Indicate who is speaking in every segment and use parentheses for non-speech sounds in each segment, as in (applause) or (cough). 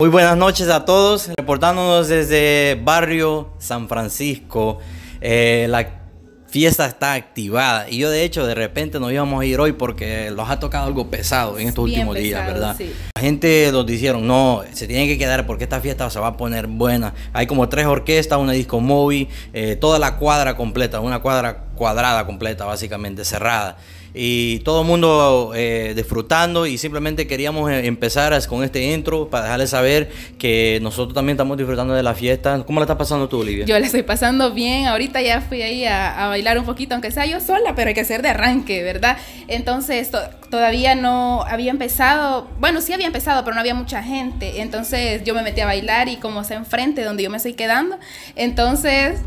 Speaker 1: Muy buenas noches a todos, reportándonos desde barrio San Francisco. Eh, la fiesta está activada y yo de hecho de repente nos íbamos a ir hoy porque los ha tocado algo pesado en estos últimos días, ¿verdad? La gente nos dijeron, no, se tienen que quedar porque esta fiesta se va a poner buena. Hay como tres orquestas, una disco móvil, eh, toda la cuadra completa, una cuadra cuadrada completa básicamente, cerrada y todo el mundo eh, disfrutando y simplemente queríamos eh, empezar con este intro para dejarles saber que nosotros también estamos disfrutando de la fiesta. ¿Cómo la estás pasando tú, Olivia?
Speaker 2: Yo la estoy pasando bien, ahorita ya fui ahí a, bailar un poquito, aunque sea yo sola, pero hay que hacer de arranque, ¿verdad? Entonces todavía no había empezado, bueno, sí había empezado, pero no había mucha gente, entonces yo me metí a bailar y como se enfrente donde yo me estoy quedando, entonces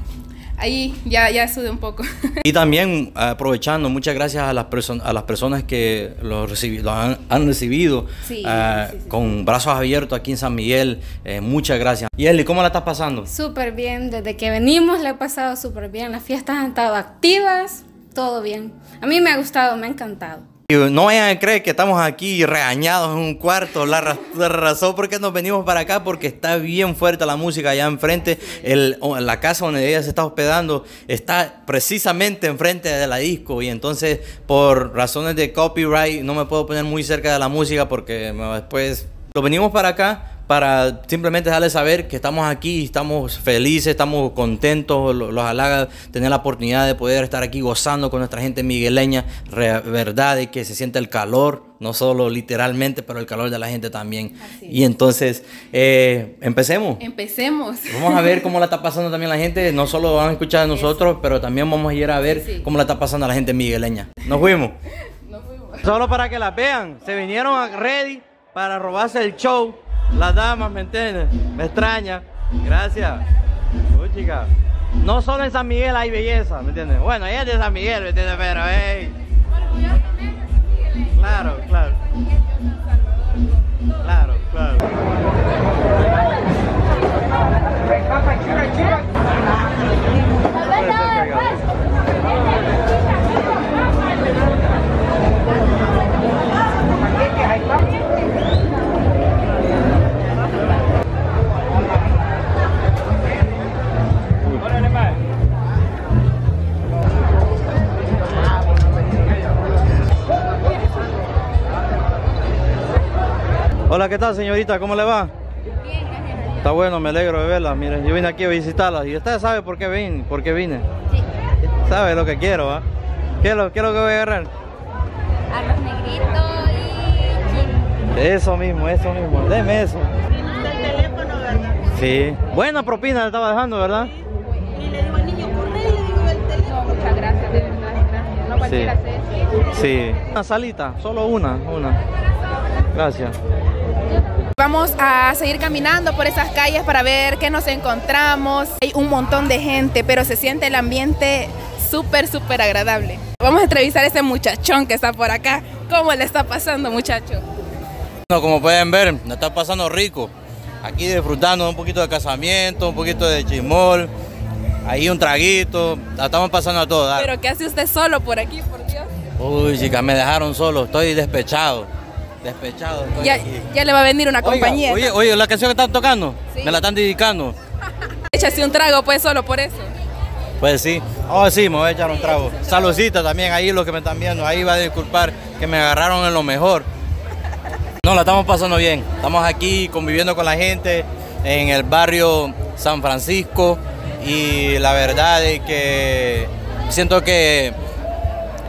Speaker 2: ahí ya, ya sube un poco.
Speaker 1: Y también aprovechando, muchas gracias a las, a las personas que lo, han, recibido ah, con brazos abiertos aquí en San Miguel. Eh, muchas gracias. Y Eli, ¿cómo la estás pasando?
Speaker 3: Súper bien, desde que venimos le he pasado súper bien. Las fiestas han estado activas, todo bien. A mí me ha gustado, me ha encantado.
Speaker 1: No vayan a creer que estamos aquí regañados en un cuarto. La, razón por qué nos venimos para acá, porque está bien fuerte la música allá enfrente. El, la casa donde ella se está hospedando está precisamente enfrente de la disco. Y entonces, por razones de copyright, no me puedo poner muy cerca de la música porque después lo venimos para acá para simplemente darles saber que estamos aquí, estamos felices, estamos contentos, los, halaga tener la oportunidad de poder estar aquí gozando con nuestra gente migueleña, verdad, y que se siente el calor, no solo literalmente, pero el calor de la gente también. Y entonces, eh, empecemos.
Speaker 2: Empecemos.
Speaker 1: Vamos a ver cómo la está pasando también la gente, no solo van a escuchar de nosotros, pero también vamos a ir a ver cómo la está pasando a la gente migueleña. Nos fuimos. (laughs) Nos fuimos. Solo para que la vean, se vinieron a ready para robarse el show las damas, ¿me entiendes? Me extraña. Gracias. Uy, chica. No solo en San Miguel hay belleza, ¿me entiendes? Bueno, ella es de San Miguel, ¿me entiendes? Pero, hey. Claro, claro. Claro, claro. Hola, ¿qué tal señorita? ¿Cómo le va? Bien, gracias Está bueno, me alegro de verla. Mire, yo vine aquí a visitarla. ¿Y usted sabe por qué vine? ¿Por qué vine? Sí. ¿Sabe lo que quiero, va? ¿Qué es lo, qué es lo que voy a agarrar?
Speaker 3: A los negritos y
Speaker 1: Eso mismo, eso mismo. Deme eso.
Speaker 4: el teléfono, ¿verdad?
Speaker 1: Sí. Buena propina le estaba dejando, ¿verdad?
Speaker 4: Y le digo al niño, corre, le digo el teléfono.
Speaker 2: muchas gracias, de verdad, gracias. No cualquiera
Speaker 1: sí. Sí. Una salita, solo una, una. Gracias.
Speaker 2: Vamos a seguir caminando por esas calles para ver qué nos encontramos. Hay un montón de gente, pero se siente el ambiente súper, súper agradable. Vamos a entrevistar a ese muchachón que está por acá. ¿Cómo le está pasando, muchacho?
Speaker 1: como pueden ver, nos está pasando rico. Aquí disfrutando un poquito de casamiento, un poquito de chimol, ahí un traguito, la estamos pasando a todo.
Speaker 2: ¿Pero qué hace usted solo por aquí, por Dios?
Speaker 1: Uy, chica, me dejaron solo, estoy despechado. Despechado.
Speaker 2: Ya, ya, le va a venir una compañía.
Speaker 1: Oye, oye, la canción que están tocando, me la están dedicando. (laughs)
Speaker 2: Échase un trago, pues, solo por eso.
Speaker 1: Pues sí. Oh, sí, me voy a echar un trago. Saludcita también ahí, los que me están viendo. Ahí va a disculpar que me agarraron en lo mejor. No, la estamos pasando bien. Estamos aquí conviviendo con la gente en el barrio San Francisco y la verdad es que siento que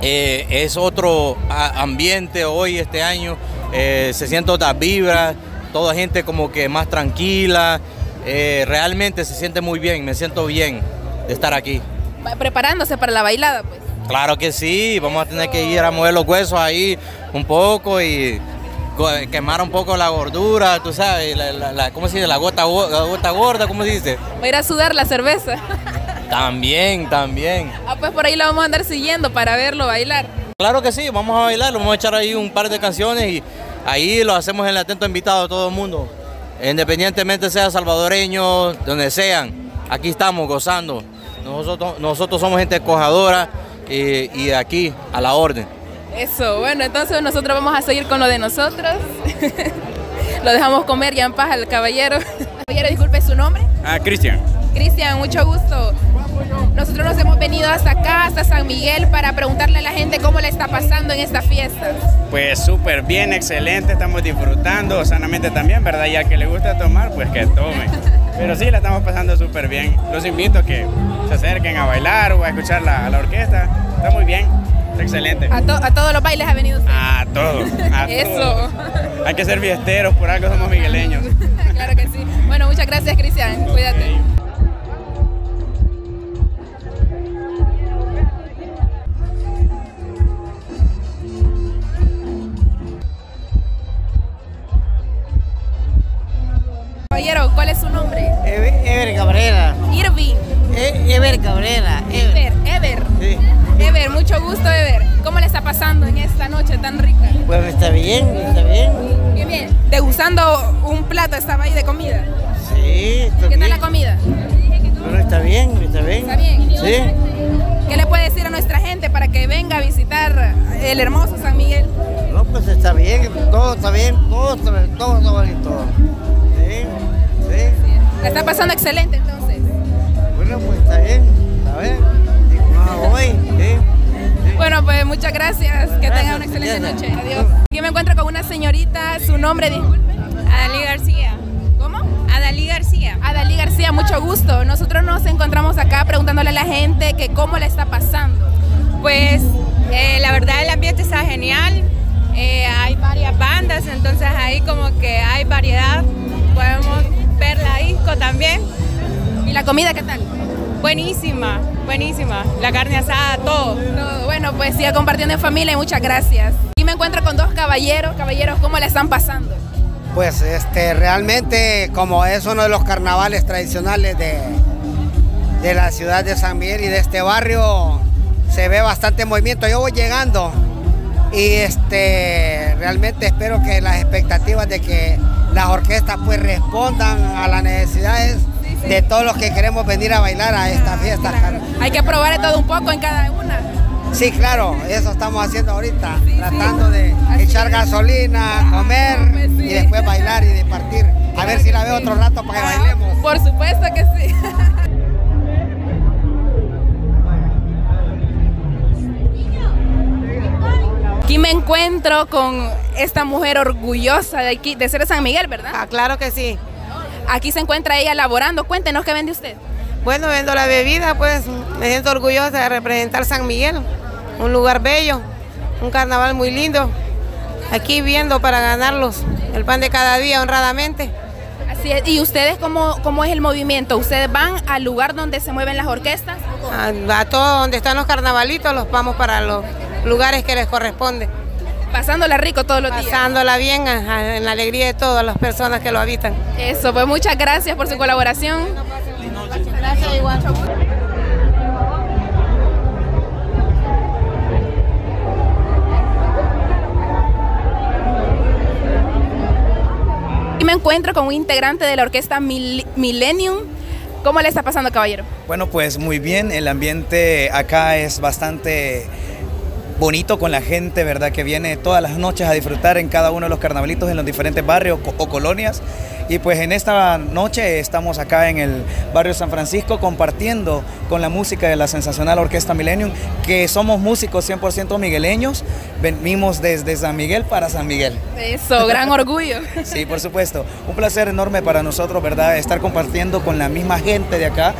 Speaker 1: eh, es otro ambiente hoy, este año. Eh, se siente otra vibra, toda gente como que más tranquila. Eh, realmente se siente muy bien, me siento bien de estar aquí.
Speaker 2: Preparándose para la bailada, pues.
Speaker 1: Claro que sí, vamos a tener que ir a mover los huesos ahí un poco y quemar un poco la gordura, tú sabes, la, ¿cómo se dice? La gota, gota gorda, ¿cómo se dice?
Speaker 2: Va a ir a sudar la cerveza.
Speaker 1: También, también.
Speaker 2: Ah, pues por ahí la vamos a andar siguiendo para verlo bailar.
Speaker 1: Claro que sí, vamos a bailar, vamos a echar ahí un par de canciones y ahí lo hacemos en el atento invitado a todo el mundo. Independientemente sea salvadoreño, donde sean, aquí estamos gozando. Nosotros, nosotros somos gente cojadora y, y aquí a la orden.
Speaker 2: Eso, bueno, entonces nosotros vamos a seguir con lo de nosotros. (laughs) Lo dejamos comer ya en paz al caballero. (laughs) Caballero, disculpe su nombre.
Speaker 5: Ah, Cristian.
Speaker 2: Cristian, mucho gusto. Nosotros nos hemos venido hasta acá, hasta San Miguel, para preguntarle a la gente cómo le está pasando en esta fiesta.
Speaker 5: Pues súper bien, excelente, estamos disfrutando sanamente también, ¿verdad? Ya que le gusta tomar, pues que tome. (laughs) Pero sí, la estamos pasando súper bien. Los invito a que se acerquen a bailar o a escuchar la, la orquesta. Está muy bien, está excelente.
Speaker 2: A, to- a todos los bailes ha venido usted.
Speaker 5: A todo, a (laughs)
Speaker 2: Eso.
Speaker 5: Hay que ser fiesteros, por algo somos migueleños. (laughs)
Speaker 2: claro que sí. Bueno, muchas gracias, Cristian. Cuídate. ¿Cuál es su nombre?
Speaker 6: Ever, Ever Cabrera.
Speaker 2: Irving.
Speaker 6: E- Ever Cabrera. Ever.
Speaker 2: Ever, Ever.
Speaker 6: Sí.
Speaker 2: Ever, mucho gusto, Ever. ¿Cómo le está pasando en esta noche tan rica?
Speaker 6: Pues está bien, está bien.
Speaker 2: Bien, bien. Degustando un plato, estaba ahí de comida.
Speaker 6: Sí, está
Speaker 2: ¿Qué
Speaker 6: bien.
Speaker 2: tal la comida?
Speaker 6: Bueno, está bien, está bien.
Speaker 2: ¿Está bien?
Speaker 6: Sí.
Speaker 2: ¿Qué le puede decir a nuestra gente para que venga a visitar el hermoso San Miguel?
Speaker 6: No, pues está bien, todo está bien, todo está, todo está bonito. Sí, sí.
Speaker 2: ¿La está pasando excelente entonces?
Speaker 6: Bueno, pues está bien, está bien. Y como hoy, sí.
Speaker 2: Bueno, pues muchas gracias. Que tengan una excelente noche. Adiós. Aquí me encuentro con una señorita. Su nombre, disculpe.
Speaker 7: Adalí García.
Speaker 2: ¿Cómo?
Speaker 7: Adalí García.
Speaker 2: Adalí García, mucho gusto. Nosotros nos encontramos acá preguntándole a la gente que cómo le está pasando.
Speaker 7: Pues eh, la verdad el ambiente está genial. Eh, hay varias bandas, entonces ahí como que hay variedad. Podemos ver la disco también.
Speaker 2: ¿Y la comida qué tal?
Speaker 7: Buenísima, buenísima. La carne asada, todo.
Speaker 2: Bueno, pues siga compartiendo en familia y muchas gracias. Aquí me encuentro con dos caballeros. Caballeros, ¿cómo le están pasando?
Speaker 6: Pues este, realmente como es uno de los carnavales tradicionales de, de la ciudad de San Miguel y de este barrio, se ve bastante movimiento. Yo voy llegando y este, realmente espero que las expectativas de que las orquestas pues respondan a las necesidades de todos los que queremos venir a bailar a esta fiesta.
Speaker 2: Hay que probar de todo un poco en cada una.
Speaker 6: Sí, claro, eso estamos haciendo ahorita,
Speaker 2: Sí,
Speaker 6: tratando de
Speaker 2: Así
Speaker 6: echar
Speaker 2: es.
Speaker 6: gasolina, comer
Speaker 2: pues
Speaker 6: y después bailar y de partir. A ver si la veo otro rato para que bailemos.
Speaker 2: Por supuesto que sí. (laughs) Aquí me encuentro con esta mujer orgullosa de aquí, de ser de San Miguel, ¿verdad?
Speaker 8: Ah, claro que sí.
Speaker 2: Aquí se encuentra ella laborando. Cuéntenos qué vende usted.
Speaker 8: Bueno, vendo la bebida, pues me siento orgullosa de representar San Miguel, un lugar bello, un carnaval muy lindo. Aquí viendo para ganarlos el pan de cada día honradamente.
Speaker 2: Así es. ¿Y ustedes cómo, cómo es el movimiento? ¿Ustedes van al lugar donde se mueven las orquestas?
Speaker 8: A, a todo donde están los carnavalitos los vamos para los lugares que les corresponde.
Speaker 2: Pasándola rico todos los días.
Speaker 8: Pasándola bien en la alegría de todas las personas que lo habitan.
Speaker 2: Eso, pues muchas gracias por su colaboración.
Speaker 8: Gracias igual.
Speaker 2: Y me encuentro con un integrante de la orquesta Mil- Millennium. ¿Cómo le está pasando, caballero?
Speaker 9: Bueno, pues muy bien, el ambiente acá es bastante bonito con la gente, ¿verdad? Que viene todas las noches a disfrutar en cada uno de los carnavalitos en los diferentes barrios o colonias. Y pues en esta noche estamos acá en el barrio San Francisco compartiendo con la música de la sensacional Orquesta Millennium, que somos músicos 100% migueleños, venimos desde San Miguel para San Miguel.
Speaker 2: Eso, gran (laughs) orgullo.
Speaker 9: Sí, por supuesto. Un placer enorme para nosotros, ¿verdad? Estar compartiendo con la misma gente de acá,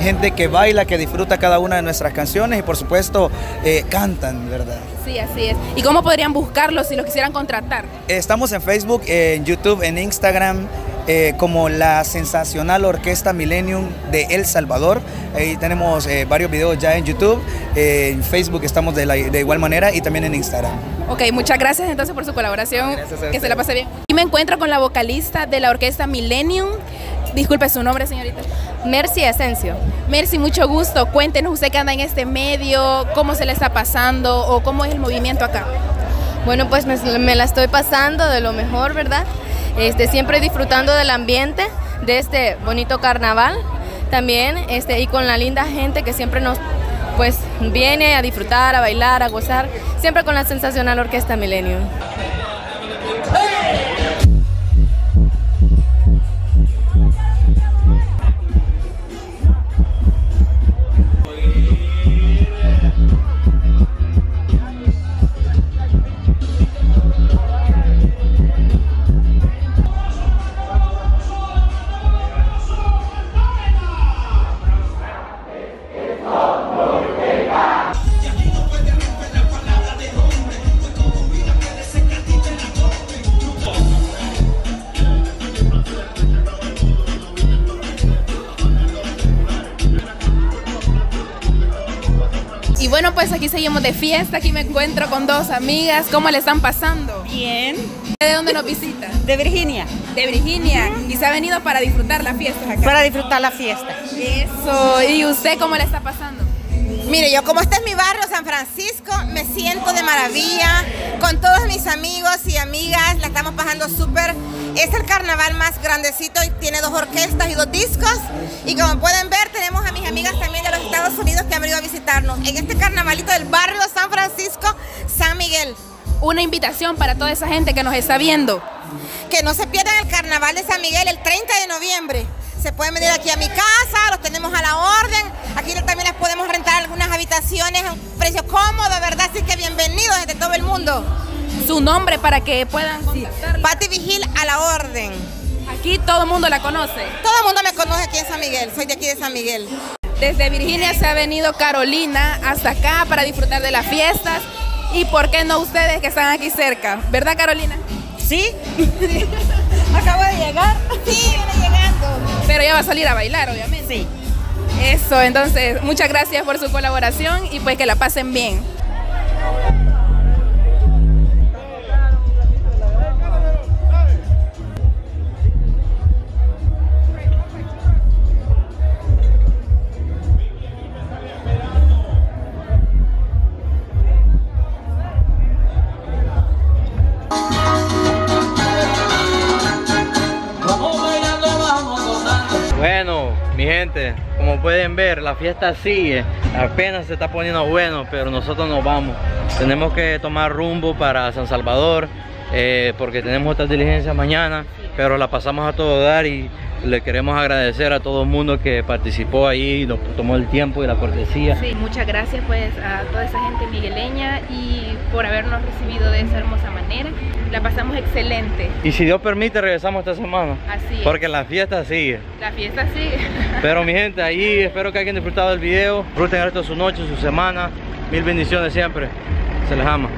Speaker 9: gente que baila, que disfruta cada una de nuestras canciones y por supuesto eh, cantan, ¿verdad?
Speaker 2: Sí, así es. ¿Y cómo podrían buscarlo si los quisieran contratar?
Speaker 9: Estamos en Facebook, en YouTube, en Instagram, eh, como la sensacional Orquesta Millennium de El Salvador. Ahí tenemos eh, varios videos ya en YouTube, eh, en Facebook estamos de, la- de igual manera y también en Instagram.
Speaker 2: Ok, muchas gracias entonces por su colaboración. Que se la pase bien. Y me encuentro con la vocalista de la orquesta Millennium. Disculpe su nombre, señorita.
Speaker 10: Mercy Asensio.
Speaker 2: Mercy, mucho gusto. Cuéntenos usted que anda en este medio, cómo se le está pasando o cómo es el movimiento acá.
Speaker 10: Bueno, pues me, me la estoy pasando de lo mejor, ¿verdad? Este, siempre disfrutando del ambiente de este bonito carnaval también este, y con la linda gente que siempre nos pues viene a disfrutar, a bailar, a gozar, siempre con la sensacional Orquesta Millennium.
Speaker 2: Bueno, pues aquí seguimos de fiesta. Aquí me encuentro con dos amigas. ¿Cómo le están pasando?
Speaker 11: Bien.
Speaker 2: ¿De dónde nos visitan?
Speaker 11: De Virginia.
Speaker 2: De Virginia. Y se ha venido para disfrutar la fiesta acá.
Speaker 11: Para disfrutar la fiesta.
Speaker 2: Eso. ¿Y usted cómo le está pasando?
Speaker 12: Mire, yo como este es mi barrio, San Francisco, me siento de maravilla con todos mis amigos y amigas, la estamos pasando súper. Es el carnaval más grandecito y tiene dos orquestas y dos discos. Y como pueden ver, tenemos a mis amigas también de los Estados Unidos que han venido a visitarnos en este carnavalito del barrio San Francisco, San Miguel.
Speaker 2: Una invitación para toda esa gente que nos está viendo.
Speaker 12: Que no se pierdan el carnaval de San Miguel el 30 de noviembre. Se pueden venir aquí a mi casa, los tenemos a la orden. Aquí también les podemos rentar algunas habitaciones precio cómodo, ¿verdad? Así que bienvenidos desde todo el mundo.
Speaker 2: Su nombre para que puedan contactarla.
Speaker 12: Patti Vigil a la orden.
Speaker 2: Aquí todo el mundo la conoce.
Speaker 12: Todo el mundo me conoce aquí en San Miguel. Soy de aquí de San Miguel.
Speaker 2: Desde Virginia se ha venido Carolina hasta acá para disfrutar de las fiestas. Y por qué no ustedes que están aquí cerca, ¿verdad Carolina?
Speaker 11: Sí. (laughs) Acabo de llegar.
Speaker 12: Sí, viene llegando.
Speaker 2: Pero ya va a salir a bailar, obviamente.
Speaker 11: Sí.
Speaker 2: Eso, entonces, muchas gracias por su colaboración y pues que la pasen bien.
Speaker 1: Bueno, mi gente, como pueden ver, la fiesta sigue. Apenas se está poniendo bueno, pero nosotros nos vamos. Tenemos que tomar rumbo para San Salvador, eh, porque tenemos otras diligencias mañana, pero la pasamos a todo dar y le queremos agradecer a todo el mundo que participó ahí, nos tomó el tiempo y la cortesía.
Speaker 2: Sí, muchas gracias pues a toda esa gente migueleña y por habernos recibido de esa hermosa manera. La pasamos excelente.
Speaker 1: Y si Dios permite, regresamos esta semana.
Speaker 2: Así es.
Speaker 1: Porque la fiesta sigue.
Speaker 2: La fiesta sigue. (laughs)
Speaker 1: Pero mi gente, ahí espero que hayan disfrutado del video. Disfruten el resto de su noche, su semana. Mil bendiciones siempre. Se les ama.